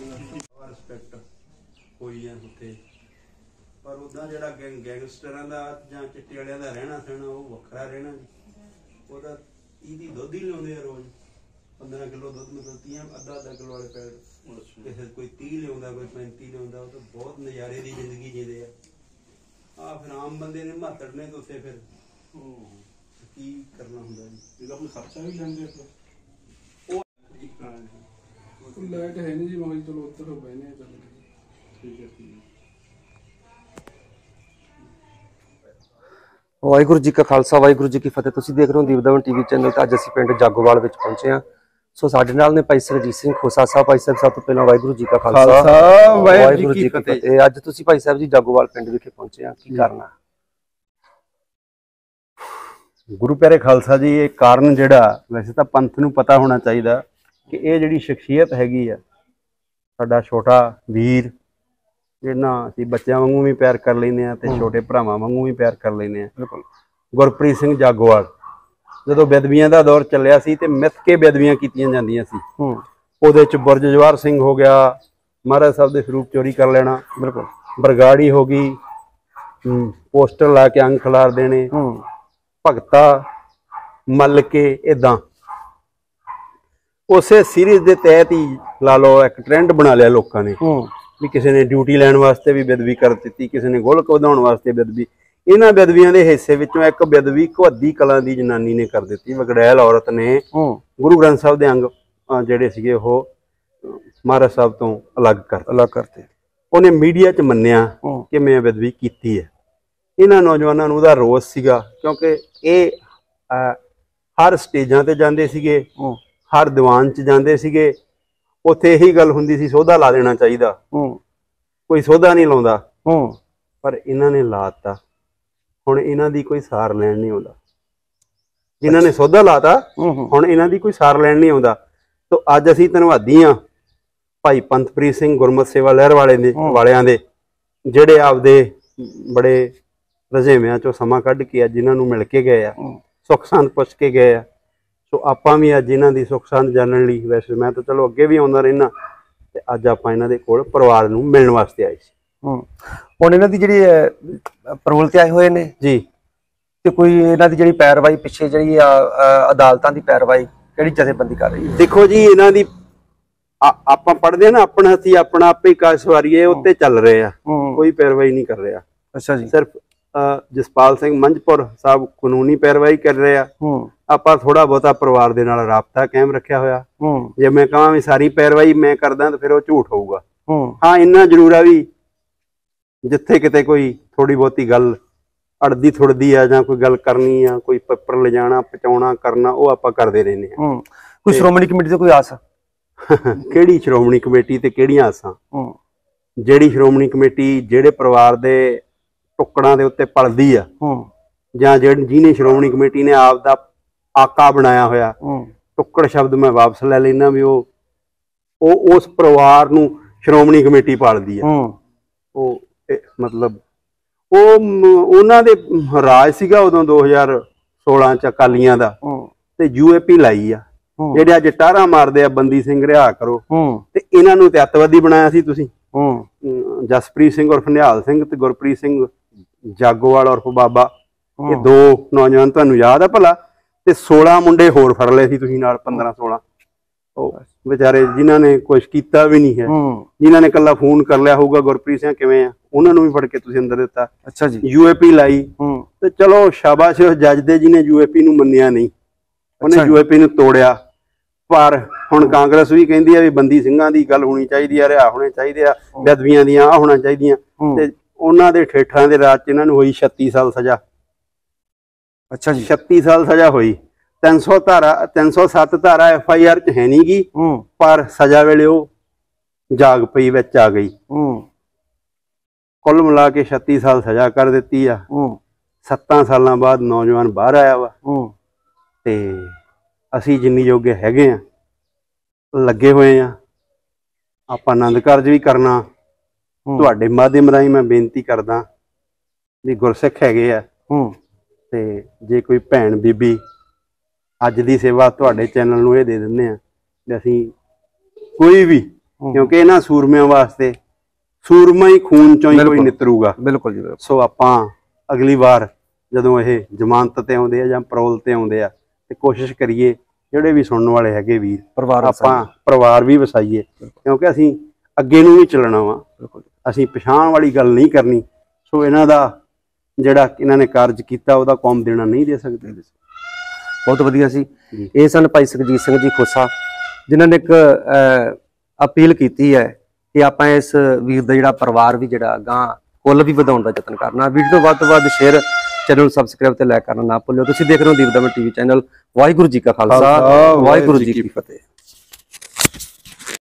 Respect ਹੋਈ ਆ ਉੱਥੇ। ਪਰ ਉਦਾਂ ਜਿਹੜਾ ਗੈਂਗ- ਗੈਂਗਸਟਰਾਂ ਦਾ ਜਾਂ ਚਿੱਟੇ ਵਾਲਿਆਂ ਦਾ ਰਹਿਣਾ ਸਹਿਣਾ ਉਹ ਵੱਖਰਾ ਰਹਿਣਾ ਜੀ। ਉਹਦਾ ਇਹਦੀ ਦੁੱਧ ਹੀ ਲਿਆਉਂਦੇ ਆ ਰੋਜ਼। 15 ਕਿਲੋ ਦੁੱਧ ਮਤਲਬ 30 ਅੱਧਾ ਅੱਧਾ ਕਿਲੋ ਵਾਲੇ ਪੈਕਟ। ਕਿਸੇ ਕੋਈ 30 ਲਿਆਉਂਦਾ ਕੋਈ 35 ਲਿਆਉਂਦਾ ਉਹ ਤਾਂ ਬਹੁਤ ਨਜ਼ਾਰੇ ਦੀ ਜ਼ਿੰਦਗੀ ਜੀਂਦੇ ਆ। ਆ ਫਿਰ ਆਮ ਬੰਦੇ ਨੇ ਮਾਤੜ ਨੇ ਫਿਰ ਕੀ ਕਰਨਾ ਹੁੰਦਾ ਜੀ? ਇਹਦਾ ਕੋਈ ਖਰਚਾ ਵੀ ਲੈਂਦੇ ਆ ਉਹ ਲਾਈਟ ਹੈ ਨਹੀਂ ਜੀ ਮੈਂ ਕਿਹਾ ਚਲੋ ਉੱਧਰ ਬੈਨੇ ਆ ਚੱਲ ਠੀਕ ਹੈ। ਠੀਕ ਹੈ ਵਾਹਿਗੁਰੂ ਜੀ ਕਾ ਖਾਲਸਾ ਵਾਹਿਗੁਰੂ ਜੀ ਕੀ ਫਤਿਹ। ਤੁਸੀਂ ਦੇਖ ਰਹੇ ਹੋ ਦੀਪਦਵਨ ਟੀਵੀ ਚੈਨਲ ਤੇ ਅੱਜ ਅਸੀਂ ਪਿੰਡ ਜਾਗੋਵਾਲ ਵਿੱਚ ਪਹੁੰਚੇ ਹਾਂ। ਸੋ ਸਾਡੇ ਨਾਲ ਨੇ ਭਾਈ ਸਰਜੀਤ ਸਿੰਘ ਖੋਸਾ ਸਾਹਿਬ। ਭਾਈ ਸਾਹਿਬ ਸਭ ਤੋਂ ਪਹਿਲਾਂ ਵਾਹਿਗੁਰੂ ਜੀ ਕਾ ਖਾਲਸਾ ਖਾਲਸਾ, ਵਾਹਿਗੁਰੂ ਜੀ ਕੀ ਫਤਿਹ। ਅੱਜ ਤੁਸੀਂ ਭਾਈ ਸਾਹਿਬ ਜੀ ਜਾਗੋਵਾਲ ਪਿੰਡ ਵਿਖੇ ਪਹੁੰਚੇ ਆ ਕੀ ਕਰਨਾ ਗੁਰੂ ਪਿਆਰੇ ਖਾਲਸਾ ਜੀ ਇਹ ਕਾਰਨ ਜਿਹੜਾ ਵੈਸੇ ਤਾਂ ਪੰਥ ਨੂੰ ਪਤਾ ਹੋਣਾ ਚਾਹੀਦਾ। ਕਿ ਇਹ ਜਿਹੜੀ ਸ਼ਖਸੀਅਤ ਹੈਗੀ ਆ ਸਾਡਾ ਛੋਟਾ ਵੀਰ ਜਿਹਨਾਂ ਅਸੀਂ ਬੱਚਿਆਂ ਵਾਂਗੂ ਵੀ ਪਿਆਰ ਕਰ ਲੈਨੇ ਆ ਤੇ ਛੋਟੇ ਭਰਾਵਾਂ ਵਾਂਗੂ ਵੀ ਪਿਆਰ ਕਰ ਲੈਨੇ ਆ ਬਿਲਕੁਲ। ਗੁਰਪ੍ਰੀਤ ਸਿੰਘ ਜਾਗੋਵਾਲ ਜਦੋਂ ਬੇਦਬੀਆਂ ਦਾ ਦੌਰ ਚੱਲਿਆ ਸੀ ਤੇ ਮਿੱਥ ਕੇ ਬੇਦਬੀਆਂ ਕੀਤੀਆਂ ਜਾਂਦੀਆਂ ਸੀ। ਹੂੰ। ਉਹਦੇ ਚ ਬੁਰਜ ਜਵਾਰ ਸਿੰਘ ਹੋ ਗਿਆ ਮਹਾਰਾਜ ਸਾਹਿਬ ਦੇ ਸਰੂਪ ਚੋਰੀ ਕਰ ਲੈਣਾ ਬਿਲਕੁਲ। ਬਰਗਾੜੀ ਹੋ ਗਈ ਪੋਸਟਰ ਲਾ ਕੇ ਅੰਗ ਖਿਲਾਰ ਦੇਣੇ ਹੂੰ। ਭਗਤਾ ਮੱਲ ਕੇ ਇਦਾਂ ਉਸੇ ਸੀਰੀਜ਼ ਦੇ ਤਹਿਤ ਹੀ ਲਾ ਲਓ ਇੱਕ ਟ੍ਰੈਂਡ ਬਣਾ ਲਿਆ ਲੋਕਾਂ ਨੇ ਹੂੰ। ਵੀ ਕਿਸੇ ਨੇ ਡਿਊਟੀ ਲੈਣ ਵਾਸਤੇ ਵੀ ਬੇਦਬੀ ਕਰ ਦਿੱਤੀ ਕਿਸੇ ਨੇ ਗੋਲਕ ਵਧਾਉਣ ਵਾਸਤੇ ਬੇਦਬੀ ਇਹਨਾਂ ਬੇਦਬੀਆਂ ਦੇ ਹਿੱਸੇ ਵਿੱਚੋਂ ਇੱਕ ਬੇਦਬੀ ਘੁੱਦੀ ਕਲਾਂ ਦੀ ਜਨਾਨੀ ਨੇ ਕਰ ਦਿੱਤੀ। ਵਗੜੈਲ ਔਰਤ ਨੇ ਹੂੰ। ਗੁਰੂ ਗ੍ਰੰਥ ਸਾਹਿਬ ਦੇ ਅੰਗ ਜਿਹੜੇ ਸੀਗੇ ਉਹ ਮਹਾਰਾਜ ਸਾਹਿਬ ਤੋਂ ਅਲੱਗ ਕਰ ਅਲੱਗ ਕਰਤੇ। ਉਹਨੇ ਮੀਡੀਆ 'ਚ ਮੰਨਿਆ ਕਿ ਮੈਂ ਬੇਦਬੀ ਕੀਤੀ ਹੈ। ਇਹਨਾਂ ਨੌਜਵਾਨਾਂ ਨੂੰ ਉਹਦਾ ਰੋਸ ਸੀਗਾ ਕਿਉਂਕਿ ਇਹ ਹਰ ਸਟੇਜਾਂ ਤੇ ਜਾਂਦੇ ਸੀਗੇ। ਹਰ ਦੀਵਾਨ 'ਚ ਜਾਂਦੇ ਸੀਗੇ ਉੱਥੇ ਇਹੀ ਗੱਲ ਹੁੰਦੀ ਸੀ ਸੋਧਾ ਲਾ ਦੇਣਾ ਚਾਹੀਦਾ। ਹੂੰ। ਕੋਈ ਸੋਧਾ ਨਹੀਂ ਲਾਉਂਦਾ। ਹੂੰ। ਪਰ ਇਹਨਾਂ ਨੇ ਲਾਤਾ ਹੁਣ ਇਹਨਾਂ ਦੀ ਕੋਈ ਸਾਰ ਲੈਣ ਨਹੀਂ ਆਉਂਦਾ। ਜਿਨ੍ਹਾਂ ਨੇ ਸੋਧਾ ਲਾਤਾ ਹੁਣ ਇਹਨਾਂ ਦੀ ਕੋਈ ਸਾਰ ਲੈਣ ਨਹੀਂ ਆਉਂਦਾ। ਤੋ ਅੱਜ ਅਸੀਂ ਧੰਨਵਾਦੀ ਆ ਭਾਈ ਪੰਥਪ੍ਰੀਤ ਸਿੰਘ ਗੁਰਮਤਿ ਸੇਵਾ ਲਹਿਰ ਵਾਲੇ ਦੇ। ਵਾਲਿਆਂ ਦੇ ਜਿਹੜੇ ਆਪਦੇ ਬੜੇ ਰਜੇਵਿਆਂ ਚੋਂ ਸਮਾਂ ਕੱਢ ਕੇ ਅੱਜ ਇਹਨਾਂ ਨੂੰ ਮਿਲ ਕੇ ਗਏ ਆ। ਸੁੱਖ ਸੰਤ ਪੁੱਛ ਕੇ ਗਏ ਆ। ਸੋ ਆਪਾਂ ਵੀ ਅੱਜ ਇਹਨਾਂ ਦੀ ਸੁੱਖ ਸੰਤ ਜਾਣਨ ਲਈ ਵੈਸੇ ਮੈਂ ਤਾਂ ਚਲੋ ਅੱਗੇ ਵੀ ਆਉਂਦਾ ਰਹਿਣਾ ਤੇ ਅੱਜ ਆਪਾਂ ਇਹਨਾਂ ਦੇ ਕੋਲ ਪਰਿਵਾਰ ਨੂੰ ਮਿਲਣ ਵਾਸਤੇ ਆਏ ਸੀ। ਹੂੰ। ਹੁਣ ਇਹਨਾਂ ਦੀ ਜਿਹੜੀ ਪਰੋਲ ਤੇ ਆਏ ਹੋਏ ਨੇ ਜੀ। ਤੇ ਕੋਈ ਇਹਨਾਂ ਦੀ ਜਿਹੜੀ ਪੈਰਵਾਈ ਪਿੱਛੇ ਜਿਹੜੀ ਅਦਾਲਤਾਂ ਦੀ ਪੈਰਵਾਈ ਕਿਹੜੀ ਜਥੇਬੰਦੀ ਕਰ ਰਹੀ ਹੈ? ਦੇਖੋ ਜੀ ਇਹਨਾਂ ਦੀ ਆਪਾਂ ਪੜ੍ਹਦੇ ਆ ਨਾ ਆਪਣਾ ਹੱਥੀ ਆਪਣਾ ਆਪੇ ਕਾਸ਼ ਵਾਰੀਏ ਉੱਤੇ ਚੱਲ ਰਹੇ ਆ। ਕੋਈ ਪੈਰਵਾਈ ਨਹੀਂ ਕਰ ਰਿਹਾ। ਅੱਛਾ ਜੀ। ਸਿਰਫ ਜਸਪਾਲ ਸਿੰਘ ਮੰਝਪੁਰ ਸਾਹਿਬ ਕਾਨੂੰਨੀ ਪੈਰਵਾਈ ਕਰ ਰਹੇ ਆ। ਹੂੰ। ਆਪਾਂ ਥੋੜਾ ਬਹੁਤਾ ਪਰਿਵਾਰ ਦੇ ਨਾਲ ਰਾਬਤਾ ਕਾਇਮ ਰੱਖਿਆ ਹੋਇਆ। ਜੇ ਮੈਂ ਕਹਾਂ ਵੀ ਸਾਰੀ ਪੈਰਵਾਈ ਮੈਂ ਕਰਦਾ ਤਾਂ ਫਿਰ ਉਹ ਝੂਠ ਹੋਊਗਾ। ਹੂੰ। ਇੰਨਾ ਜ਼ਰੂਰ ਆ ਵੀ ਜਿੱਥੇ ਕਿਤੇ ਕੋਈ ਥੋੜੀ ਬਹੁਤੀ ਗੱਲ ਅੜਦੀ ਥੁੜਦੀ ਆ ਜਾਂ ਕੋਈ ਗੱਲ ਕਰਨੀ ਆ ਕੋਈ ਪੇਪਰ ਲਿਜਾਣਾ ਪਹੁੰਚਾਉਣਾ ਕਰਨਾ ਉਹ ਆਪਾਂ ਕਰਦੇ ਰਹਿੰਦੇ ਹੂੰ। ਕੋਈ ਸ਼੍ਰੋਮਣੀ ਕਮੇਟੀ ਤੋਂ ਕੋਈ ਆਸ? ਆ ਕਿਹੜੀ ਸ਼੍ਰੋਮਣੀ ਕਮੇਟੀ ਤੇ ਕਿਹੜੀਆਂ ਆਸਾਂ? ਜਿਹੜੀ ਸ਼੍ਰੋਮਣੀ ਕਮੇਟੀ ਜਿਹੜੇ ਪਰਿਵਾਰ ਦੇ ਟੁਕੜਾਂ ਦੇ ਉੱਤੇ ਪਲਦੀ ਆ। ਹੂੰ। ਜਾਂ ਜਿਹੜੀ ਜਿਹਨੇ ਸ਼੍ਰੋਮਣੀ ਕਮੇਟੀ ਨੇ ਆਪ ਦਾ ਆਕਾ ਬਣਾਇਆ ਹੋਇਆ ਹੂੰ। ਟੁੱਕੜ ਸ਼ਬਦ ਮੈਂ ਵਾਪਸ ਲੈ ਲੈਣਾ ਵੀ ਉਹ ਉਹ ਉਸ ਪਰਿਵਾਰ ਨੂੰ ਸ਼੍ਰੋਮਣੀ ਕਮੇਟੀ ਪਾਲਦੀ ਆ। ਹੂੰ। ਉਹ ਮਤਲਬ ਉਹ ਉਹਨਾਂ ਦੇ ਰਾਜ ਸੀਗਾ ਉਦੋਂ 2016 ਚ ਅਕਾਲੀਆਂ ਦਾ। ਤੇ ਯੂਏਪੀ ਲਾਈ ਆ। ਜਿਹੜੇ ਅੱਜ ਟਾਰਾਂ ਮਾਰਦੇ ਆ ਬੰਦੀ ਸਿੰਘ ਰਿਹਾ ਕਰੋ। ਤੇ ਇਹਨਾਂ ਨੂੰ ਤੇ ਅੱਤਵਾਦੀ ਬਣਾਇਆ ਸੀ ਤੁਸੀਂ। ਜਸਪ੍ਰੀਤ ਸਿੰਘ ਉਰਫ ਨਿਹਾਲ ਸਿੰਘ ਤੇ ਗੁਰਪ੍ਰੀਤ ਸਿੰਘ ਜਾਗੋਵਾਲ ਉਰਫ ਬਾਬਾ ਇਹ। ਦੋ ਨੌਜਵਾਨ ਤੁਹਾਨੂੰ ਯਾਦ ਆ ਭਲਾ? ਤੇ 16 ਮੁੰਡੇ ਹੋਰ ਫੜ ਲਏ ਸੀ ਤੁਸੀਂ ਨਾਲ 15 16 ਉਹ ਵਿਚਾਰੇ ਜਿਨ੍ਹਾਂ ਨੇ ਕੁਝ ਕੀਤਾ ਵੀ ਨਹੀਂ ਹੈ। ਜਿਨ੍ਹਾਂ ਨੇ ਕੱਲਾ ਫੋਨ ਕਰ ਲਿਆ ਹੋਊਗਾ ਗੁਰਪ੍ਰੀਤ ਸਿੰਘ ਕਿਵੇਂ ਆ? ਉਹਨਾਂ ਨੂੰ ਵੀ ਫੜ ਕੇ ਤੁਸੀਂ ਅੰਦਰ ਦਿੱਤਾ। ਅੱਛਾ ਜੀ। ਯੂਏਪੀ ਲਾਈ। ਤੇ ਚਲੋ ਸ਼ਾਬਾਸ਼ ਉਸ ਜੱਜ ਦੇ ਜਿਹਨੇ ਯੂਏਪੀ ਨੂੰ ਮੰਨਿਆ ਨਹੀਂ। ਉਹਨੇ। ਯੂਏਪੀ ਨੂੰ ਤੋੜਿਆ। ਪਰ ਹੁਣ ਕਾਂਗਰਸ ਵੀ ਕਹਿੰਦੀ ਆ ਵੀ ਬੰਦੀ ਸਿੰਘਾਂ ਦੀ ਗੱਲ ਹੋਣੀ ਚਾਹੀਦੀ ਆ ਰਿਹਾ ਹੋਣੇ ਚਾਹੀਦੇ ਆ ਬਦਵੀਆਂ ਦੀਆਂ ਆ ਹੋਣਾ ਚਾਹੀਦੀਆਂ। ਤੇ ਉਹਨਾਂ ਦੇ ਠੇਠਾਂ ਦੇ ਰਾਜ ਚ ਇਹਨਾਂ ਨੂੰ ਹੋਈ 36 ਸਾਲ ਸਜ਼ਾ। ਅੱਛਾ ਜੀ। 36 ਸਾਲ ਸਜ਼ਾ ਹੋਈ। 300 ਧਾਰਾ 307 ਧਾਰਾ ਐਫ ਆਈ ਆਰ ਚ ਹੈ ਨਹੀਂਗੀ ਹੂੰ। ਪਰ ਸਜ਼ਾ ਵੇਲੇ ਉਹ ਜਾਗ ਪਈ ਵਿੱਚ ਆ ਗਈ। ਹੂੰ। ਕੁੱਲ ਮਿਲਾ ਕੇ 36 ਸਾਲ ਸਜ਼ਾ ਕਰ ਦਿੱਤੀ ਆ। ਹੂੰ। 7 ਸਾਲਾਂ ਬਾਅਦ ਨੌਜਵਾਨ ਬਾਹਰ ਆਇਆ ਵਾ। ਹੂੰ। ਤੇ ਅਸੀਂ ਜਿੰਨੀ ਯੋਗੇ ਹੈਗੇ ਆ ਲੱਗੇ ਹੋਏ ਆ। ਆਪਾਂ ਆਨੰਦ ਕਾਰਜ ਵੀ ਕਰਨਾ। ਤੁਹਾਡੇ ਮਾਧਿਅਮ ਰਾਹੀਂ ਮੈਂ ਬੇਨਤੀ ਕਰਦਾ ਵੀ ਗੁਰਸਿੱਖ ਹੈਗੇ ਆ ਹੂੰ। ਤੇ ਜੇ ਕੋਈ ਭੈਣ ਬੀਬੀ ਅੱਜ ਦੀ ਸੇਵਾ ਤੁਹਾਡੇ ਚੈਨਲ ਨੂੰ ਇਹ ਦੇ ਦਿੰਦੇ ਆ ਵੀ ਅਸੀਂ ਕੋਈ ਵੀ। ਕਿਉਂਕਿ ਇਹਨਾਂ ਸੂਰਮਿਆਂ ਵਾਸਤੇ ਸੂਰਮਾ ਹੀ ਖੂਨ ਚੋਂ ਹੀ ਕੋਈ। ਨਿਤਰੂਗਾ। ਬਿਲਕੁਲ ਜੀ ਸੋ ਆਪਾਂ ਅਗਲੀ ਵਾਰ ਜਦੋਂ ਇਹ ਜ਼ਮਾਨਤ ਤੇ ਆਉਂਦੇ ਆ ਜਾਂ ਪਰੋਲ ਤੇ ਆਉਂਦੇ ਆ ਤੇ ਕੋਸ਼ਿਸ਼ ਕਰੀਏ ਜਿਹੜੇ ਵੀ ਸੁਣਨ ਵਾਲੇ ਹੈਗੇ ਵੀਰ ਪਰਿਵਾਰ ਆਪਾਂ ਪਰਿਵਾਰ ਵੀ ਵਸਾਈਏ ਕਿਉਂਕਿ ਅਸੀਂ ਅੱਗੇ ਨੂੰ ਵੀ ਚੱਲਣਾ ਵਾ। ਬਿਲਕੁਲ। ਅਸੀਂ ਪਛਾਣ ਵਾਲੀ ਗੱਲ ਨਹੀਂ ਕਰਨੀ। ਸੋ ਇਹਨਾਂ ਦਾ ਜਿਹੜਾ ਇਹਨਾਂ ਨੇ ਕਾਰਜ ਕੀਤਾ ਉਹਦਾ ਕੌਮ ਦੇਣਾ ਨਹੀਂ ਦੇ ਸਕਦੇ। ਬਹੁਤ ਵਧੀਆ ਸੀ। ਇਹ ਸਨ ਭਾਈ ਸੁਖਜੀਤ ਸਿੰਘ ਜੀ ਖੋਸਾ ਜਿਨ੍ਹਾਂ ਨੇ ਇੱਕ ਅਪੀਲ ਕੀਤੀ ਹੈ ਕਿ ਆਪਾਂ ਇਸ ਵੀਰ ਦਾ ਜਿਹੜਾ ਪਰਿਵਾਰ ਵੀ ਜਿਹੜਾ ਗਾਂ ਕੁੱਲ ਵੀ ਵਧਾਉਣ ਦਾ ਯਤਨ ਕਰਨਾ। ਵੀਡੀਓ ਵੱਧ ਤੋਂ ਵੱਧ ਸ਼ੇਅਰ ਚੈਨਲ ਨੂੰ ਸਬਸਕ੍ਰਾਈਬ ਤੇ ਲਾਈਕ ਕਰਨਾ ਨਾ ਭੁੱਲਿਓ। ਤੁਸੀਂ ਦੇਖ ਰਹੇ ਹੋ ਦੀਪਦਮਨ ਟੀਵੀ ਚੈਨਲ ਵਾਹਿਗੁਰੂ ਜੀ ਕਾ ਖਾਲਸਾ, ਵਾਹਿਗੁਰੂ ਜੀ ਕੀ ਫਤਿਹ।